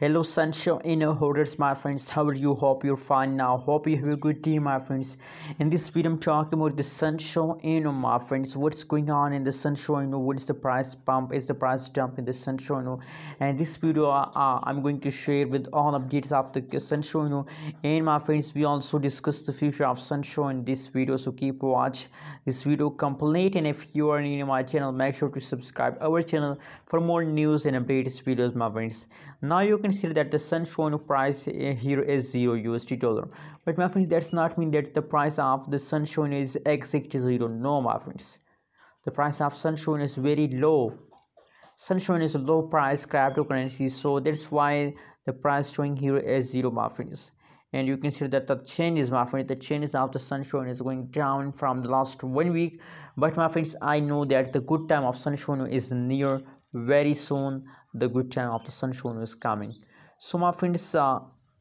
Hello Sanshu Inu holders my friends. How are you? Hope you're fine now. Hope you have a good day my friends. In this video I'm talking about the Sanshu Inu my friends. What's going on in the Sanshu what is the price pump is the price jump in the Sanshu and this video uh, uh, I'm going to share with all updates of the Sanshu and my friends we also discuss the future of Sanshu in this video so keep watch this video complete. And if you are new to my channel make sure to subscribe our channel for more news and updates videos my friends. Now you can consider that the Sanshu price eh, here is 0 USD dollar. But my friends that's not mean that the price of the Sanshu is exactly zero. No my friends. The price of Sanshu is very low. Sanshu is a low price cryptocurrency so that's why the price showing here is zero my friends. And you can see that the changes my friends the changes of the Sanshu is going down from the last one week. But my friends i know that the good time of Sanshu is near very soon the good time of the Sanshu is coming. So my friends uh,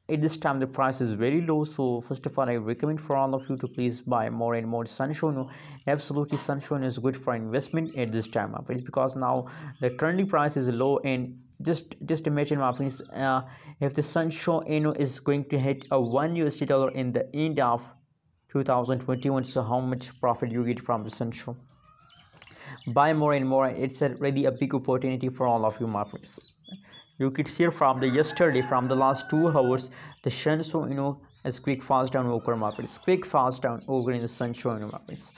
at this time the price is very low. So first of all i recommend for all of you to please buy more and more Sanshu absolutely Sanshu is good for investment at this time my friends because now the currently price is low and just just imagine my friends uh, if the Sanshu is going to hit a one usd dollar in the end of 2021 so how much profit you get from the Sanshu buy more and more it's a really a big opportunity for all of you my friends. You could hear from the yesterday from the last two hours the Sanshu Inu is quick fast down over my friends. Quick fast down over in the Sanshu my friends.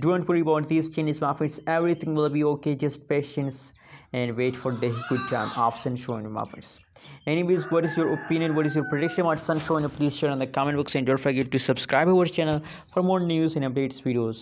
Don't worry about these changes my friends. Everything will be okay. Just patience and wait for the good time of Sanshu my friends. Anyways what is your opinion? What is your prediction about Sanshu please share in the comment box and don't forget to subscribe our channel for more news and updates videos